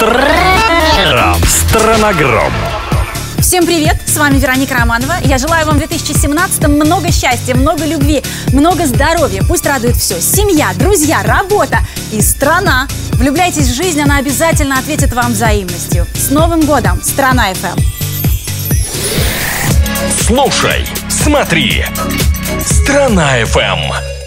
Стр- Страногром. Всем привет! С вами Вероника Романова. Я желаю вам в 2017 много счастья, много любви, много здоровья. Пусть радует все. Семья, друзья, работа и страна. Влюбляйтесь в жизнь, она обязательно ответит вам взаимностью. С Новым годом! Страна FM. Эм! Слушай, смотри. Страна FM.